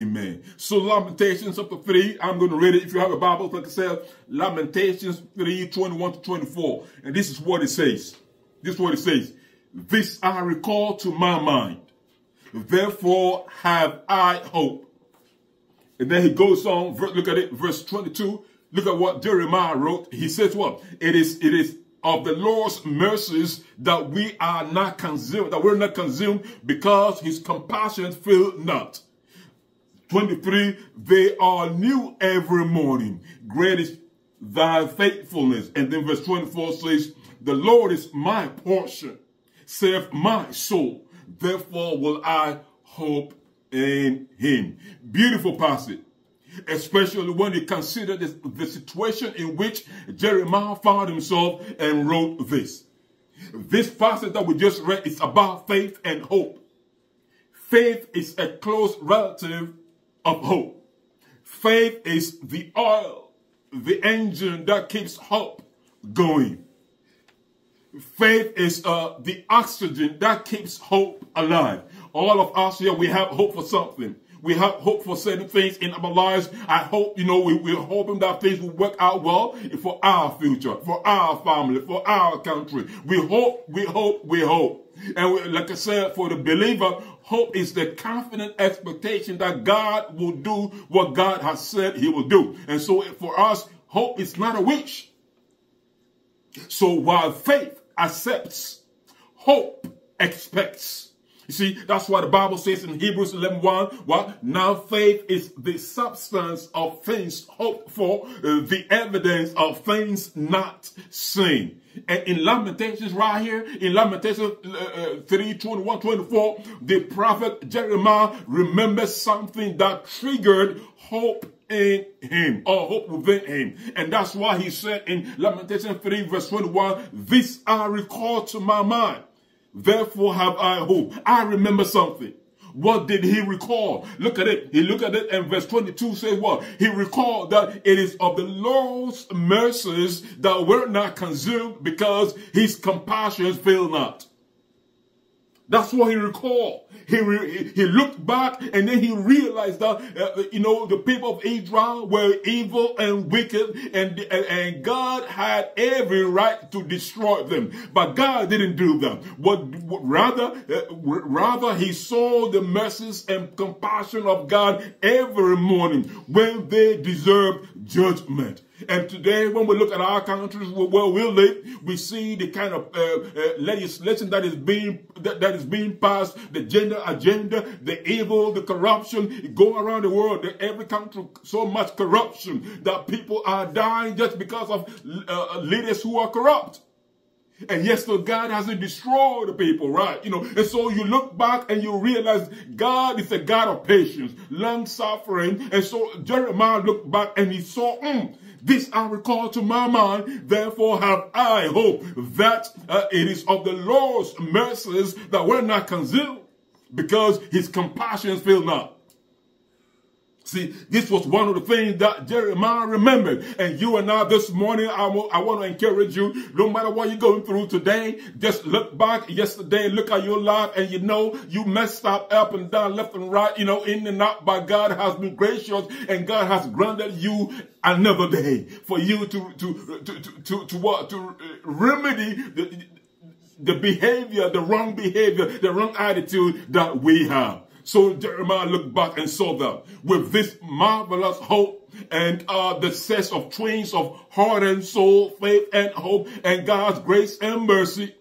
Amen. So Lamentations chapter 3, I'm going to read it. If you have a Bible, like I said, Lamentations 3, 21 to 24. And this is what it says. This is what it says. This I recall to my mind. Therefore have I hope. And then he goes on, look at it, verse 22. Look at what Jeremiah wrote. He says what? It is, it is of the Lord's mercies that we are not consumed, that we're not consumed because his compassion fail not. 23, they are new every morning. Great is thy faithfulness. And then verse 24 says, the Lord is my portion, saith my soul. Therefore will I hope in him. Beautiful passage. Especially when you consider this, the situation in which Jeremiah found himself and wrote this. This passage that we just read is about faith and hope. Faith is a close relative of hope. Faith is the oil, the engine that keeps hope going. Faith is uh, the oxygen that keeps hope alive. All of us here, we have hope for something. We have hope for certain things in our lives. I hope, you know, we, we're hoping that things will work out well for our future, for our family, for our country. We hope, we hope, we hope. And we, like I said, for the believer, hope is the confident expectation that God will do what God has said he will do. And so for us, hope is not a wish. So while faith accepts, hope expects. You see, that's why the Bible says in Hebrews 11, 1, what? Now faith is the substance of things hoped for, uh, the evidence of things not seen. And in Lamentations right here, in Lamentations uh, uh, 3, 21, 24, the prophet Jeremiah remembers something that triggered hope in him or hope within him. And that's why he said in Lamentation 3 verse 21, this I recall to my mind. Therefore have I hope. I remember something. What did he recall? Look at it. He looked at it and verse 22 says what? He recalled that it is of the Lord's mercies that we're not consumed because his compassions fail not. That's what he recalled. He, re, he looked back and then he realized that, uh, you know, the people of Israel were evil and wicked and, and, and, God had every right to destroy them. But God didn't do that. What, what rather, uh, rather he saw the mercies and compassion of God every morning when they deserved judgment. And today, when we look at our countries where we live, we see the kind of uh, uh, legislation that is being that, that is being passed, the gender agenda, the evil, the corruption, go around the world. Every country, so much corruption that people are dying just because of uh, leaders who are corrupt. And yes, so God hasn't destroyed the people, right? You know, and so you look back and you realize God is a God of patience, long suffering. And so Jeremiah looked back and he saw, mm, this I recall to my mind, therefore have I hope that uh, it is of the Lord's mercies that we're not consumed because his compassions fail not. See, this was one of the things that Jeremiah remembered. And you and I this morning, I, I want to encourage you, no matter what you're going through today, just look back yesterday, look at your life, and you know you messed up up and down, left and right, you know, in and out, but God has been gracious and God has granted you another day for you to, to, to, to, to, to what, to uh, remedy the, the behavior, the wrong behavior, the wrong attitude that we have. So Jeremiah looked back and saw that with this marvelous hope and uh, the sense of twins of heart and soul, faith and hope, and God's grace and mercy,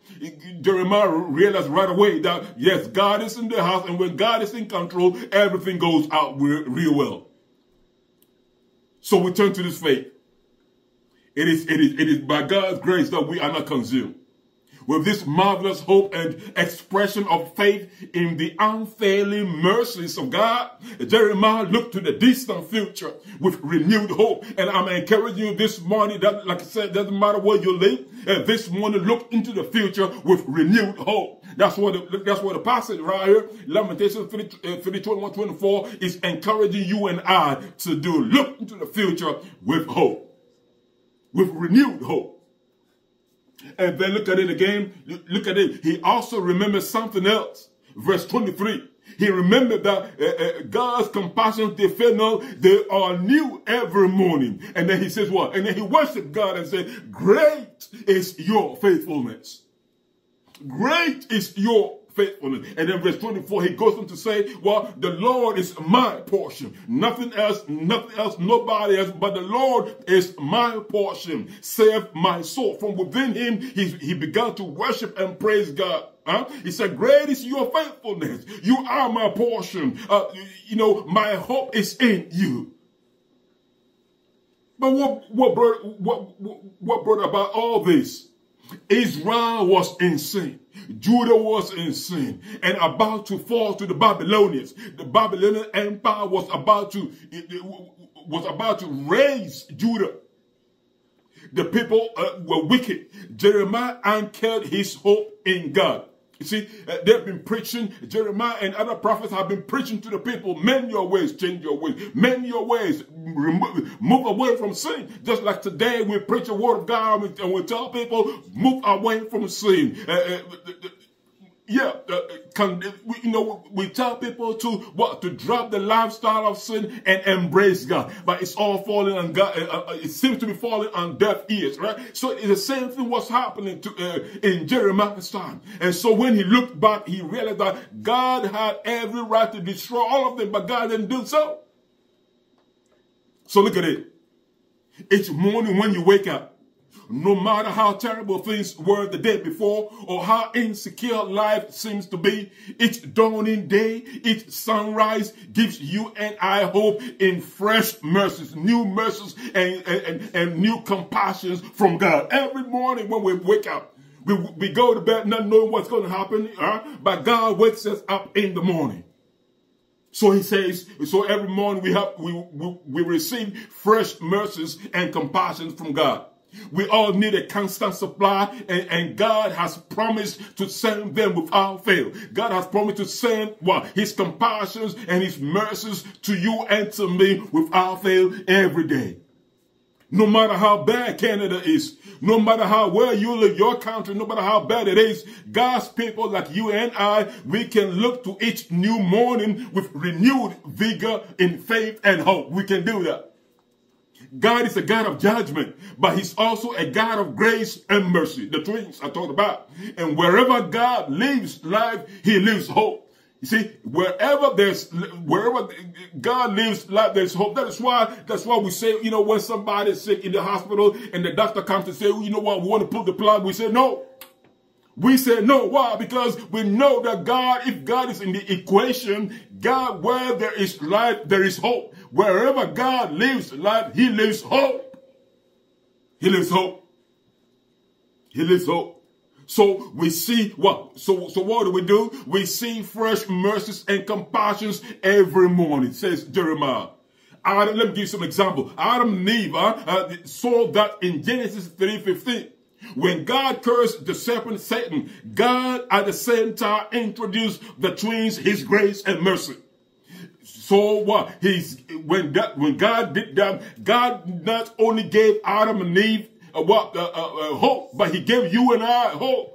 Jeremiah realized right away that yes, God is in the house, and when God is in control, everything goes out real, real well. So we turn to this faith. It is, it is, it is by God's grace that we are not consumed with this marvelous hope and expression of faith in the unfailing mercies of God, Jeremiah looked to the distant future with renewed hope. And I'm encouraging you this morning that, like I said, doesn't matter where you live, and this morning look into the future with renewed hope. That's what the, that's what the passage right here, Lamentations 3, uh, 3 21, 24 is encouraging you and I to do. Look into the future with hope. With renewed hope. And then look at it again. Look at it. He also remembers something else. Verse 23. He remembered that uh, uh, God's compassion, they fail not, they are new every morning. And then he says what? And then he worshiped God and said, great is your faithfulness. Great is your faithfulness. And then verse 24, he goes on to say, well, the Lord is my portion. Nothing else, nothing else, nobody else, but the Lord is my portion. Save my soul. From within him, he, he began to worship and praise God. Huh? He said, great is your faithfulness. You are my portion. Uh, you know, my hope is in you. But what, what, brought, what, what brought about all this? Israel was in sin. Judah was in sin and about to fall to the Babylonians. The Babylonian Empire was about to was about to raze Judah. The people uh, were wicked. Jeremiah anchored his hope in God. You see, uh, they've been preaching, Jeremiah and other prophets have been preaching to the people, mend your ways, change your ways, mend your ways, remove, move away from sin. Just like today we preach the word of God and we tell people, move away from sin. Uh, uh, yeah, uh, can, you know, we tell people to what to drop the lifestyle of sin and embrace God, but it's all falling on God. Uh, uh, it seems to be falling on deaf ears, right? So it's the same thing was happening to uh, in Jeremiah's time. And so when he looked back, he realized that God had every right to destroy all of them, but God didn't do so. So look at it. Each morning when you wake up, no matter how terrible things were the day before or how insecure life seems to be, each dawning day, each sunrise gives you and I hope in fresh mercies, new mercies and, and, and new compassions from God. Every morning when we wake up, we, we go to bed not knowing what's going to happen, uh, but God wakes us up in the morning. So he says, so every morning we have, we, we, we receive fresh mercies and compassions from God. We all need a constant supply and, and, God has promised to send them without fail. God has promised to send what? His compassions and his mercies to you and to me without fail every day. No matter how bad Canada is, no matter how well you live, your country, no matter how bad it is, God's people like you and I, we can look to each new morning with renewed vigor in faith and hope. We can do that. God is a God of judgment, but he's also a God of grace and mercy. The twins I talked about. And wherever God lives life, he lives hope. You see, wherever there's, wherever God lives life, there's hope. That is why, that's why we say, you know, when somebody is sick in the hospital and the doctor comes to say, you know what, we want to pull the plug, we say no. We say no. Why? Because we know that God, if God is in the equation, God, where there is life, there is hope. Wherever God lives life, he lives hope. He lives hope. He lives hope. So we see what? So, so what do we do? We see fresh mercies and compassions every morning, says Jeremiah. Adam, let me give you some example. Adam and Eve uh, uh, saw that in Genesis 3.15. When God cursed the serpent Satan, God at the same time introduced the twins his grace and mercy. So what? He's when that when God did that, God not only gave Adam and Eve uh, what uh, uh, uh hope, but He gave you and I hope.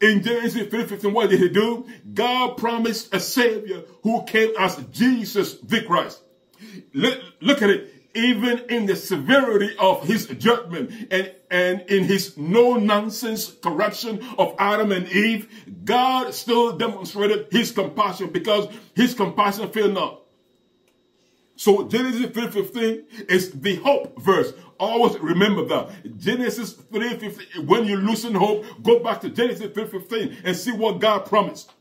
In Genesis 15, what did He do? God promised a Savior who came as Jesus the Christ. Look, look at it even in the severity of his judgment and, and in his no-nonsense correction of Adam and Eve, God still demonstrated his compassion because his compassion failed not. So Genesis 3.15 is the hope verse. Always remember that. Genesis 3.15, when you loosen hope, go back to Genesis 3.15 and see what God promised.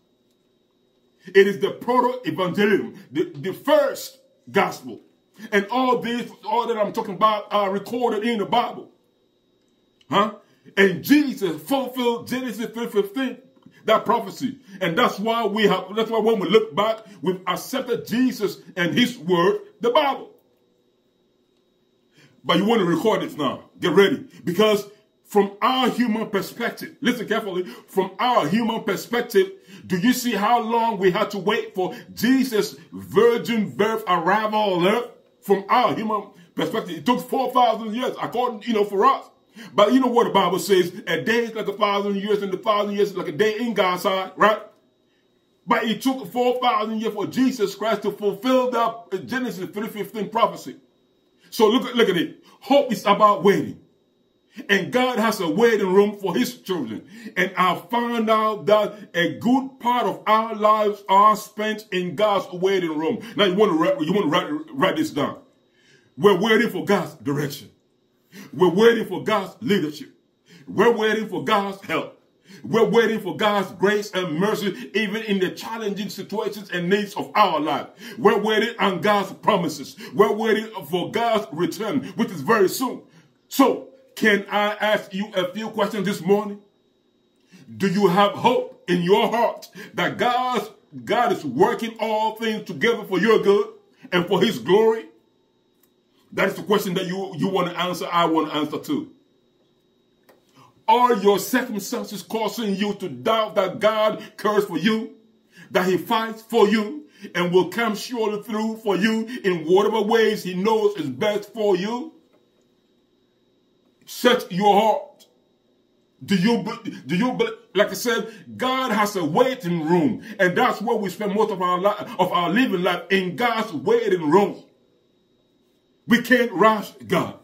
It is the proto-evangelium, the, the first gospel. And all this, all that I'm talking about are recorded in the Bible. Huh? And Jesus fulfilled Genesis 3.15, that prophecy. And that's why we have, that's why when we look back, we've accepted Jesus and his word, the Bible. But you want to record it now. Get ready. Because from our human perspective, listen carefully, from our human perspective, do you see how long we had to wait for Jesus' virgin birth arrival on earth? From our human perspective. It took 4,000 years, according, you know, for us. But you know what the Bible says? A day is like a thousand years, and a thousand years is like a day in God's side, right? But it took 4,000 years for Jesus Christ to fulfill that Genesis 3.15 prophecy. So look look at it. Hope is about waiting. And God has a waiting room for his children. And I found out that a good part of our lives are spent in God's waiting room. Now you want to write, you want to write, write this down. We're waiting for God's direction. We're waiting for God's leadership. We're waiting for God's help. We're waiting for God's grace and mercy even in the challenging situations and needs of our life. We're waiting on God's promises. We're waiting for God's return, which is very soon. So, can I ask you a few questions this morning? Do you have hope in your heart that God's, God is working all things together for your good and for his glory? That is the question that you, you want to answer, I want to answer too. Are your circumstances causing you to doubt that God cares for you? That he fights for you and will come surely through for you in whatever ways he knows is best for you? Set your heart. Do you, do you, like I said, God has a waiting room and that's where we spend most of our, life, of our living life in God's waiting room. We can't rush God.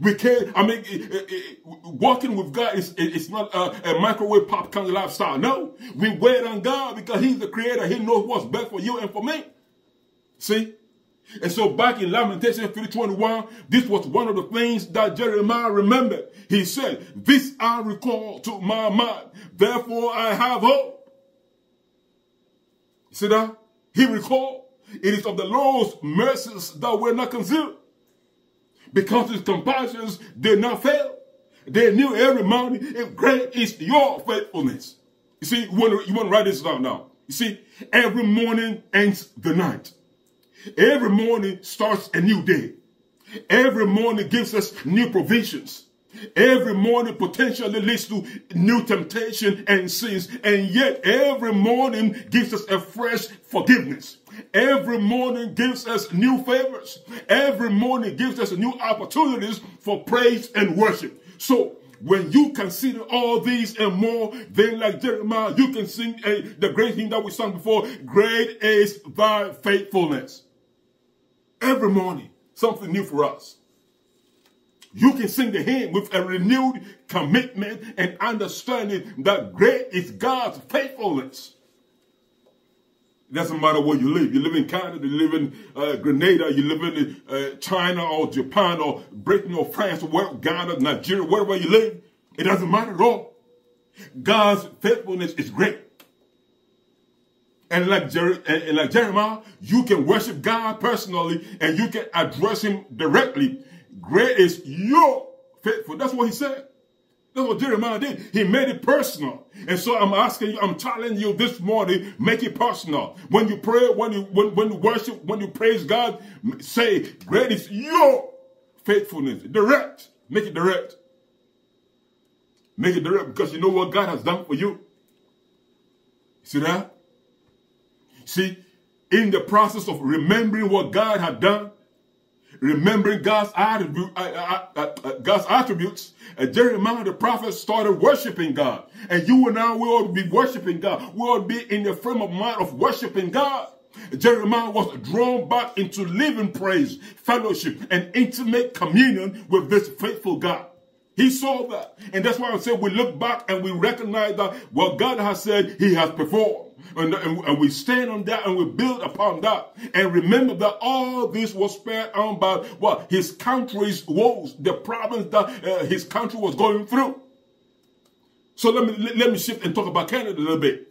We can't, I mean, it, it, it, walking with God is eh, it's not a, a microwave pop lifestyle. No, we wait on God because he's the creator. He knows what's best for you and for me. See? And so back in Lamentation 3.21, this was one of the things that Jeremiah remembered. He said, this I recall to my mind. Therefore I have hope. See that? He recalled. It is of the Lord's mercies that we're not considered because his compassions did not fail. They knew every morning, if great is your faithfulness. You see, you want, to, you want to write this down now. You see, every morning ends the night. Every morning starts a new day. Every morning gives us new provisions. Every morning potentially leads to new temptation and sins. And yet every morning gives us a fresh forgiveness. Every morning gives us new favors. Every morning gives us new opportunities for praise and worship. So when you consider all these and more, then like Jeremiah, you can sing the great hymn that we sang before, great is thy faithfulness. Every morning, something new for us. You can sing the hymn with a renewed commitment and understanding that great is God's faithfulness. It doesn't matter where you live. You live in Canada, you live in uh, Grenada, you live in uh, China or Japan or Britain or France or where, Ghana, Nigeria, wherever you live. It doesn't matter at all. God's faithfulness is great. And like, Jer and like Jeremiah, you can worship God personally and you can address him directly. Great is your faithfulness. That's what he said. That's what Jeremiah did. He made it personal. And so I'm asking you, I'm challenging you this morning, make it personal. When you pray, when you when, when you worship, when you praise God, say, great is your faithfulness. Direct. Make it direct. Make it direct because you know what God has done for you. See that? See, in the process of remembering what God had done, remembering God's, uh, uh, uh, uh God's attributes, and Jeremiah the prophet started worshiping God. And you and I, we ought to be worshiping God. We ought to be in the frame of mind of worshiping God. Jeremiah was drawn back into living praise, fellowship, and intimate communion with this faithful God. He saw that. And that's why I said we look back and we recognize that what God has said, he has performed. And, and, and, we stand on that and we build upon that. And remember that all this was spared on by what? His country's woes, the problems that uh, his country was going through. So let me, let me shift and talk about Canada a little bit.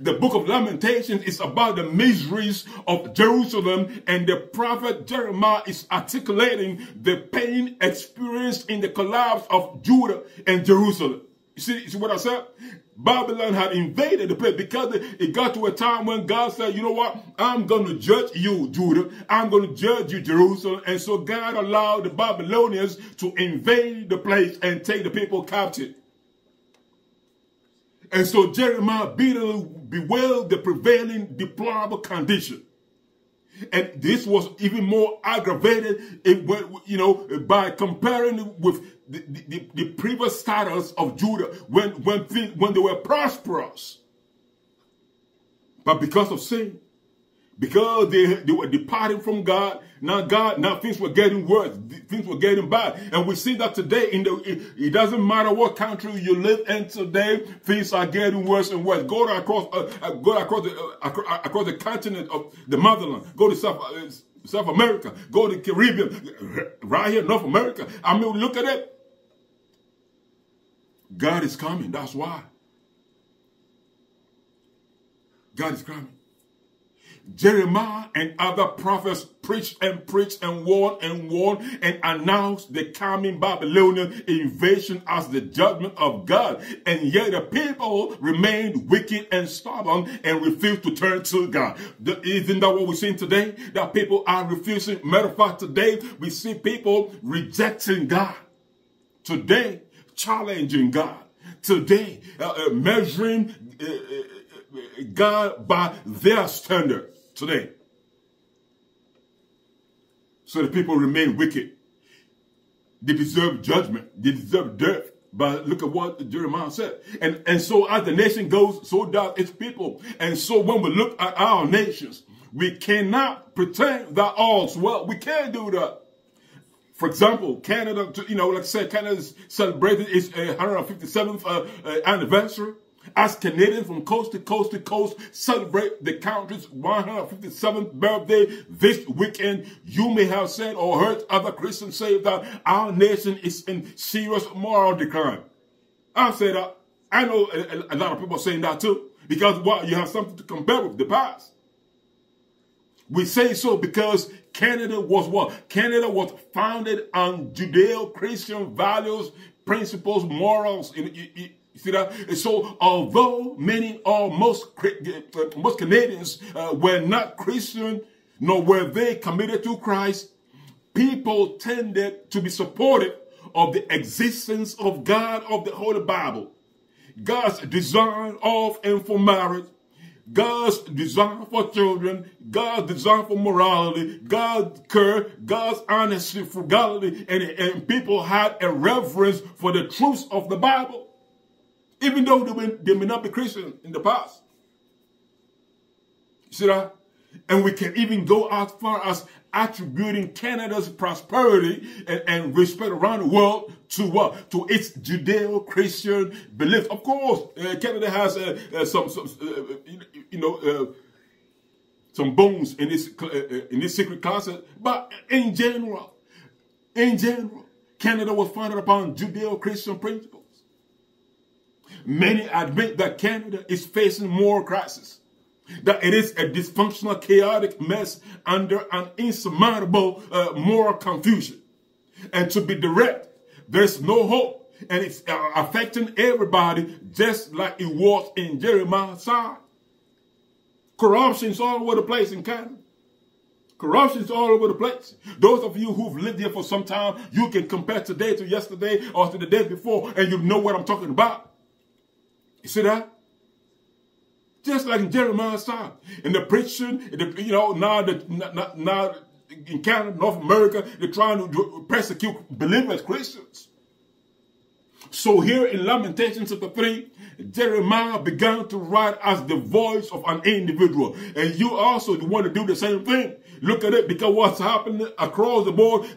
The book of Lamentations is about the miseries of Jerusalem and the prophet Jeremiah is articulating the pain experienced in the collapse of Judah and Jerusalem. You see, see what I said? Babylon had invaded the place because it got to a time when God said, you know what? I'm going to judge you, Judah. I'm going to judge you, Jerusalem. And so God allowed the Babylonians to invade the place and take the people captive. And so Jeremiah bitterly bewailed the prevailing deplorable condition. And this was even more aggravated, you know, by comparing with the, the, the previous status of Judah when, when, when they were prosperous. But because of sin, because they, they were departing from God, now God, now things were getting worse. Things were getting bad. And we see that today in the, it, it doesn't matter what country you live in today, things are getting worse and worse. Go across, uh, uh, go across the, uh, uh, across the continent of the motherland. Go to South, uh, South America. Go to Caribbean. Right here, North America. I mean, look at it. God is coming. That's why. God is coming. Jeremiah and other prophets preached and preached and warned and warned and announced the coming Babylonian invasion as the judgment of God. And yet the people remained wicked and stubborn and refused to turn to God. The, isn't that what we're seeing today? That people are refusing. Matter of fact, today we see people rejecting God. Today, challenging God. Today, uh, uh, measuring uh, uh God by their standard today. So the people remain wicked. They deserve judgment. They deserve death. But look at what Jeremiah said. And, and so as the nation goes, so does its people. And so when we look at our nations, we cannot pretend that all's well. We can't do that. For example, Canada, you know, like I said, Canada's celebrated its 157th uh, uh, anniversary. As Canadians from coast to coast to coast celebrate the country's 157th birthday this weekend, you may have said or heard other Christians say that our nation is in serious moral decline. I say that. I know a, a lot of people saying that too. Because what you have something to compare with the past. We say so because Canada was what? Canada was founded on Judeo-Christian values, principles, morals. You see that? And so, although many or most, uh, most Canadians uh, were not Christian, nor were they committed to Christ, people tended to be supportive of the existence of God of the Holy Bible. God's design of and for marriage, God's design for children, God's design for morality, God's care, God's honesty, frugality, and, and people had a reverence for the truths of the Bible even though they may, they may not be Christian in the past. You see that? And we can even go as far as attributing Canada's prosperity and, and respect around the world to what? To its Judeo-Christian belief. Of course, uh, Canada has uh, uh, some, some uh, you know, uh, some bones in this in this secret closet. But in general, in general, Canada was founded upon Judeo-Christian principles. Many admit that Canada is facing more crisis, that it is a dysfunctional, chaotic mess under an insurmountable uh, moral confusion. And to be direct, there's no hope, and it's uh, affecting everybody just like it was in Jeremiah's time. Corruption's all over the place in Canada. Corruption's all over the place. Those of you who've lived here for some time, you can compare today to yesterday or to the day before, and you know what I'm talking about. You see that? Just like in Jeremiah's time. In the preaching, the, you know, now, the, now, in Canada, North America, they're trying to persecute believers, Christians. So here in Lamentations chapter 3, Jeremiah began to write as the voice of an individual. And you also want to do the same thing. Look at it because what's happening across the board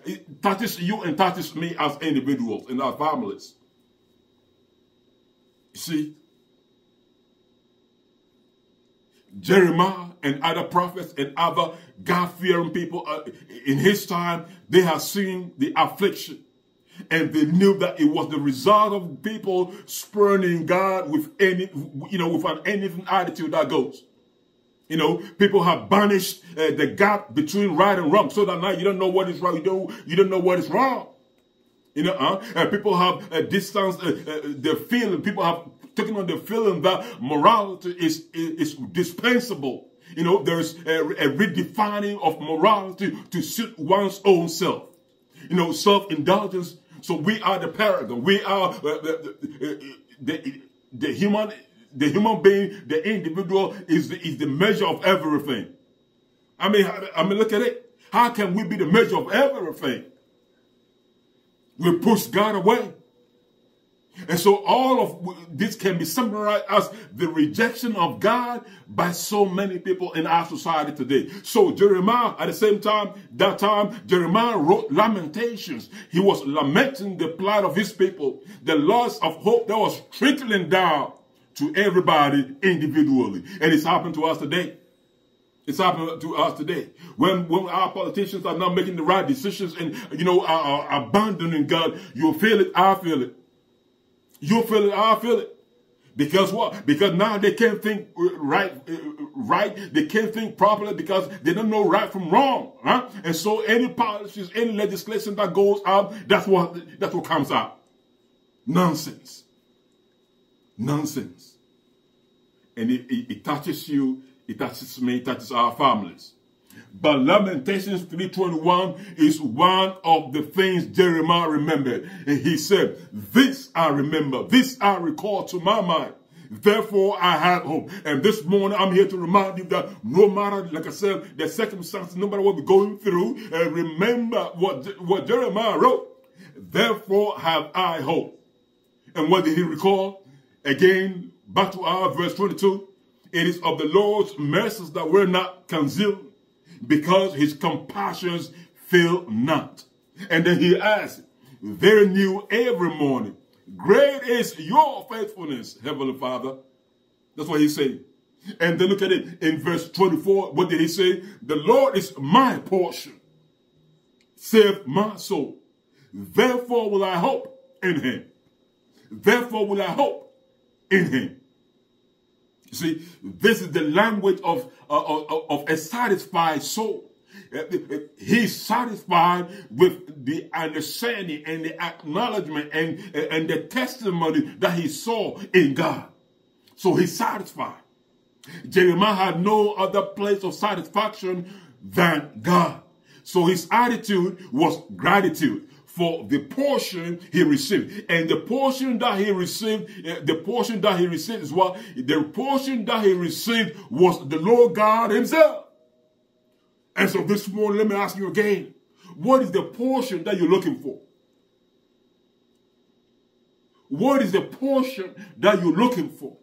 touches you and touches me as individuals and our families. You see? Jeremiah and other prophets and other God-fearing people uh, in his time, they have seen the affliction. And they knew that it was the result of people spurning God with any, you know, with an anything attitude that goes. You know, people have banished uh, the gap between right and wrong so that now you don't know what is right, you don't, you don't know what is wrong. You know, uh, uh people have uh, distanced uh, uh, their feeling. People have taking on the feeling that morality is, is, is dispensable. You know, there's a, a redefining of morality to suit one's own self. You know, self-indulgence. So we are the paragon. We are uh, the, the, the, human, the human being, the individual is the, is the measure of everything. I mean, I mean, look at it. How can we be the measure of everything? We push God away. And so all of this can be summarized as the rejection of God by so many people in our society today. So Jeremiah, at the same time, that time, Jeremiah wrote Lamentations. He was lamenting the plight of his people, the loss of hope that was trickling down to everybody individually. And it's happened to us today. It's happening to us today. When, when our politicians are not making the right decisions and, you know, are, are abandoning God, you'll feel it, I feel it. You'll feel it, I feel it. Because what? Because now they can't think right, right. They can't think properly because they don't know right from wrong, huh? And so any policies, any legislation that goes out, that's what that's what comes out. Nonsense. Nonsense. And it, it, it touches you, it touches me, it touches our families. But Lamentations 3.21 is one of the things Jeremiah remembered. And he said, this I remember, this I recall to my mind. Therefore, I have hope. And this morning, I'm here to remind you that no matter, like I said, the circumstances, no matter what we're going through, and remember what, what Jeremiah wrote. Therefore, have I hope. And what did he recall? Again, back to our verse 22. It is of the Lord's mercies that we're not concealed because his compassions fail not. And then he adds, very new every morning. Great is your faithfulness, Heavenly Father. That's what he said. And then look at it in verse 24. What did he say? The Lord is my portion. Save my soul. Therefore will I hope in him. Therefore will I hope in him. See, this is the language of, uh, of, of a satisfied soul. Uh, uh, he's satisfied with the understanding and the acknowledgement and, and the testimony that he saw in God. So he's satisfied. Jeremiah had no other place of satisfaction than God. So his attitude was gratitude for the portion he received. And the portion that he received, uh, the portion that he received is what? The portion that he received was the Lord God himself. And so this morning, let me ask you again, what is the portion that you're looking for? What is the portion that you're looking for?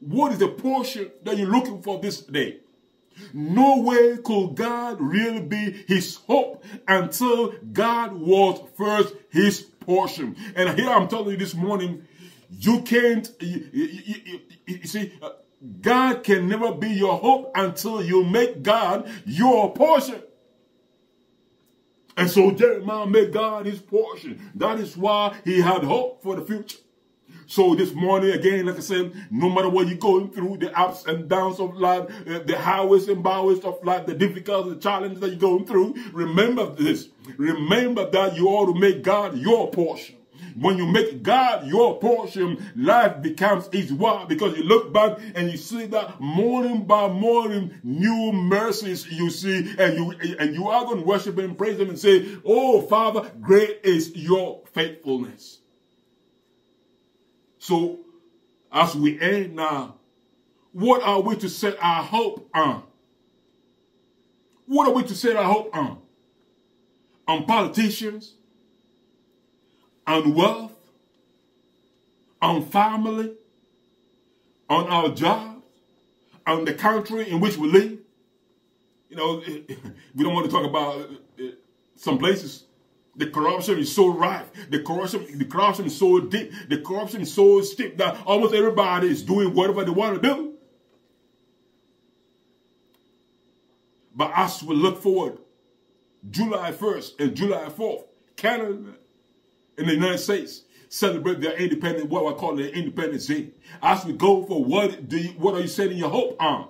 What is the portion that you're looking for this day? No way could God really be his hope until God was first his portion. And here I'm telling you this morning, you can't, you, you, you, you see, uh, God can never be your hope until you make God your portion. And so Jeremiah made God his portion. That is why he had hope for the future. So this morning, again, like I said, no matter what you're going through, the ups and downs of life, uh, the highways and byways of life, the difficulties, the challenges that you're going through, remember this. Remember that you ought to make God your portion. When you make God your portion, life becomes easy. Why? Because you look back and you see that morning by morning, new mercies you see, and you and you are going to worship and praise Him and say, "Oh Father, great is your faithfulness." So, as we end now, what are we to set our hope on? What are we to set our hope on? On politicians? On wealth? On family? On our jobs? On the country in which we live? You know, we don't want to talk about uh, some places the corruption is so rife. The corruption, the corruption is so deep. The corruption is so steep that almost everybody is doing whatever they want to do. But as we look forward, July 1st and July 4th, Canada and the United States celebrate their independence, what I call their Independence Day. As we go for what do you, what are you setting your hope on?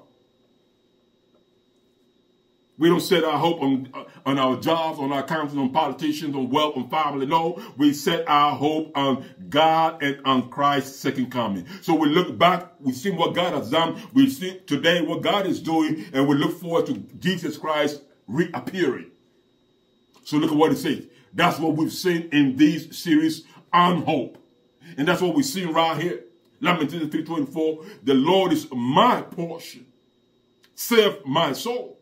We don't set our hope on, on our jobs, on our councils, on politicians, on wealth, on family. No, we set our hope on God and on Christ's second coming. So we look back, we see what God has done. We see today what God is doing, and we look forward to Jesus Christ reappearing. So look at what it says. That's what we've seen in these series on hope. And that's what we see right here. Lamentations 3.24, the Lord is my portion. Save my soul.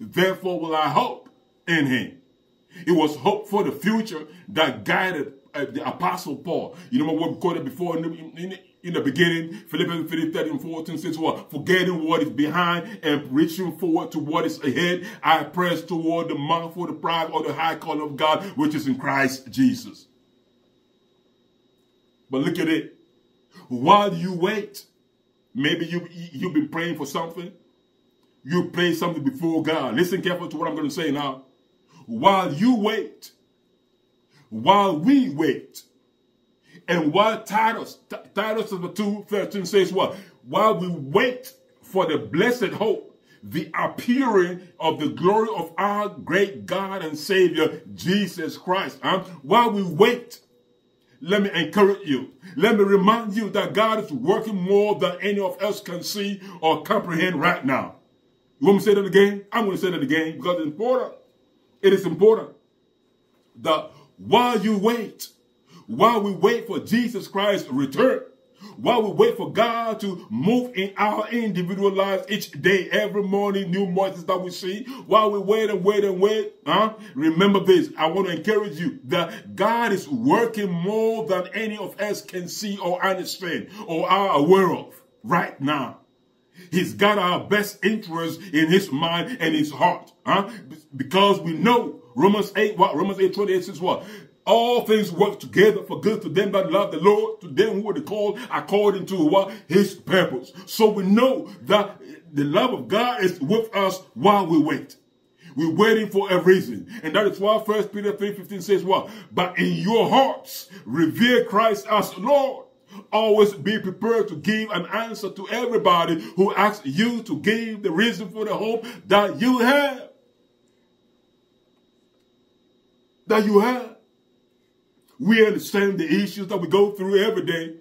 Therefore will I hope in him. It was hope for the future that guided uh, the apostle Paul. You know what we quoted before in the, in, in the beginning, Philippians 3, 13, 14 says what? Forgetting what is behind and reaching forward to what is ahead, I press toward the mark for the prize of the high call of God, which is in Christ Jesus. But look at it. While you wait, maybe you, you've been praying for something. You pray something before God. Listen carefully to what I'm going to say now. While you wait, while we wait, and while Titus, Titus 2, 13 says what? While we wait for the blessed hope, the appearing of the glory of our great God and Savior, Jesus Christ. Huh? While we wait, let me encourage you. Let me remind you that God is working more than any of us can see or comprehend right now. You want me to say that again? I'm going to say that again because it's important. It is important that while you wait, while we wait for Jesus Christ's return, while we wait for God to move in our individual lives each day, every morning, new mercies that we see, while we wait and wait and wait, huh? remember this. I want to encourage you that God is working more than any of us can see or understand or are aware of right now. He's got our best interest in his mind and his heart. Huh? Because we know Romans 8, what? Romans 8, 28 says what? all things work together for good to them that love the Lord, to them who are called according to what? His purpose. So we know that the love of God is with us while we wait. We're waiting for a reason. And that is why First Peter 3.15 says what? But in your hearts, revere Christ as Lord. Always be prepared to give an answer to everybody who asks you to give the reason for the hope that you have. That you have. We understand the issues that we go through every day.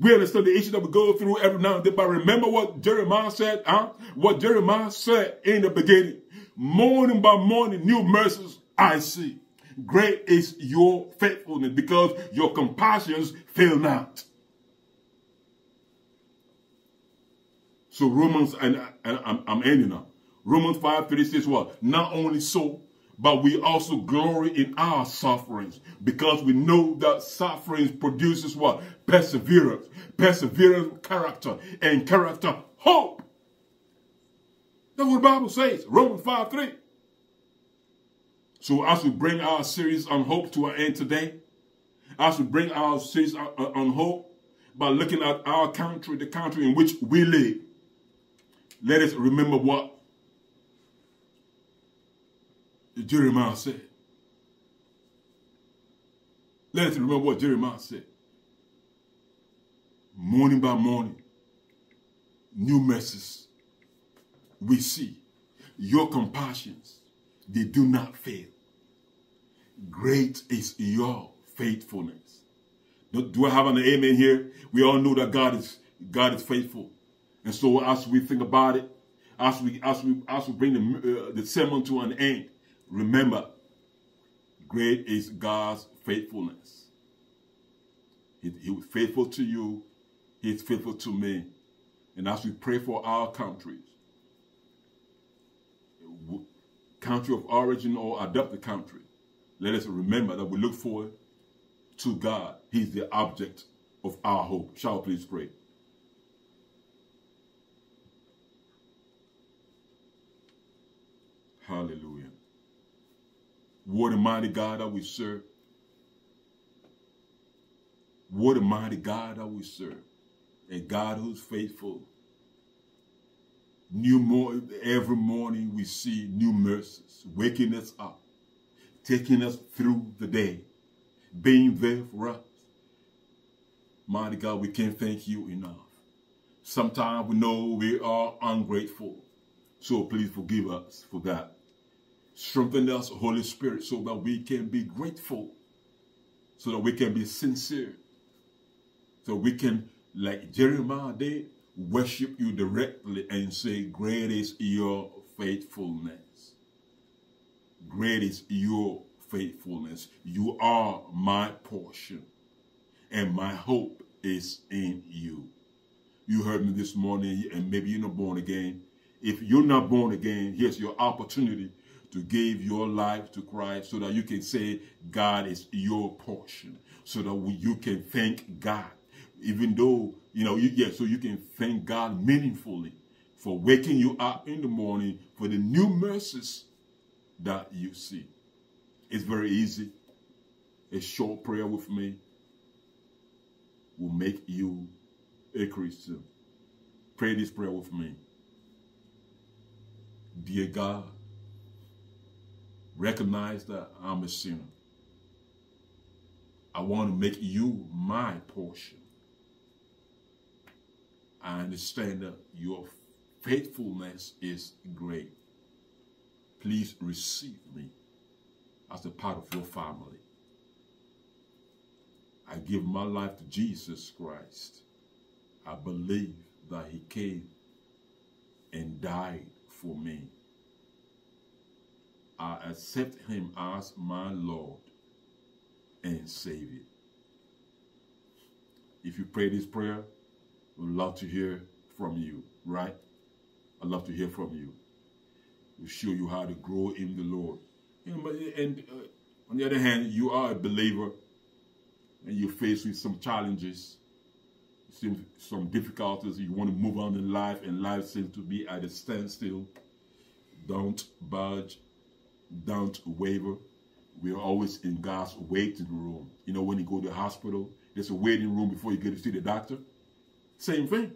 We understand the issues that we go through every now and then. But remember what Jeremiah said, huh? What Jeremiah said in the beginning. Morning by morning, new mercies I see. Great is your faithfulness because your compassions fail not. So Romans, and, and I'm, I'm ending now. Romans 5, 36, what? Not only so, but we also glory in our sufferings because we know that sufferings produces what? Perseverance. Perseverance, character, and character, hope. That's what the Bible says, Romans 5, 3. So as we bring our series on hope to an end today, as we bring our series uh, on hope by looking at our country, the country in which we live, let us remember what Jeremiah said. Let us remember what Jeremiah said. Morning by morning, new mercies we see. Your compassions, they do not fail. Great is your faithfulness. Do I have an amen here? We all know that God is God is faithful. And so as we think about it, as we as we as we bring the, uh, the sermon to an end, Remember, great is God's faithfulness. He, he was faithful to you. He is faithful to me. And as we pray for our countries, country of origin or adopted country, let us remember that we look forward to God. He's the object of our hope. Shall we please pray? Hallelujah. What a mighty God that we serve. What a mighty God that we serve. A God who's faithful. New more every morning we see new mercies, waking us up, taking us through the day, being there for us. Mighty God, we can't thank you enough. Sometimes we know we are ungrateful. So please forgive us for that. Strengthen us, Holy Spirit, so that we can be grateful, so that we can be sincere, so we can, like Jeremiah did, worship you directly and say, great is your faithfulness. Great is your faithfulness. You are my portion, and my hope is in you. You heard me this morning, and maybe you're not born again. If you're not born again, here's your opportunity to give your life to Christ so that you can say God is your portion, so that we, you can thank God. Even though, you know, you, yeah, so you can thank God meaningfully for waking you up in the morning for the new mercies that you see. It's very easy. A short prayer with me will make you a Christian. Pray this prayer with me. Dear God, recognize that I'm a sinner. I want to make you my portion. I understand that your faithfulness is great. Please receive me as a part of your family. I give my life to Jesus Christ. I believe that he came and died for me. I accept him as my Lord and Savior. If you pray this prayer, we'd love to hear from you, right? I'd love to hear from you. We'll show you how to grow in the Lord. And, uh, on the other hand, you are a believer and you're faced with some challenges, some, some difficulties, you want to move on in life and life seems to be at a standstill, don't budge, don't waver. We're always in God's waiting room. You know, when you go to the hospital, there's a waiting room before you get to see the doctor. Same thing.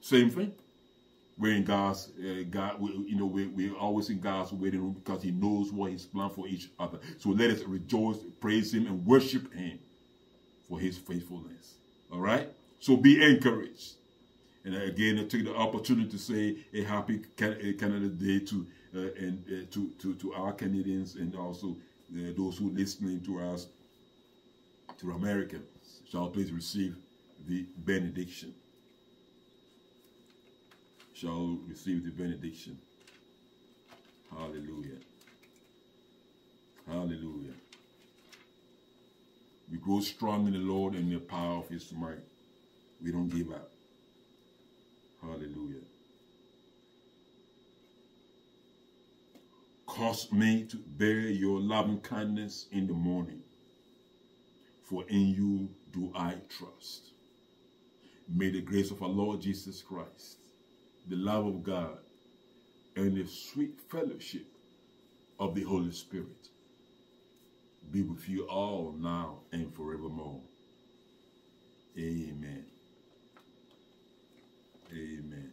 Same thing. We're in God's, uh, God, we, you know, we're, we're always in God's waiting room because he knows what he's planned for each other. So let us rejoice, praise him, and worship him for his faithfulness. All right? So be encouraged. And again, I take the opportunity to say a happy Canada Day to uh, and uh, to, to to our Canadians and also uh, those who are listening to us, to Americans. Shall please receive the benediction. Shall receive the benediction. Hallelujah. Hallelujah. We grow strong in the Lord and in the power of his might. We don't give up. Hallelujah. Cause me to bear your loving kindness in the morning, for in you do I trust. May the grace of our Lord Jesus Christ, the love of God, and the sweet fellowship of the Holy Spirit be with you all now and forevermore. Amen. Amen.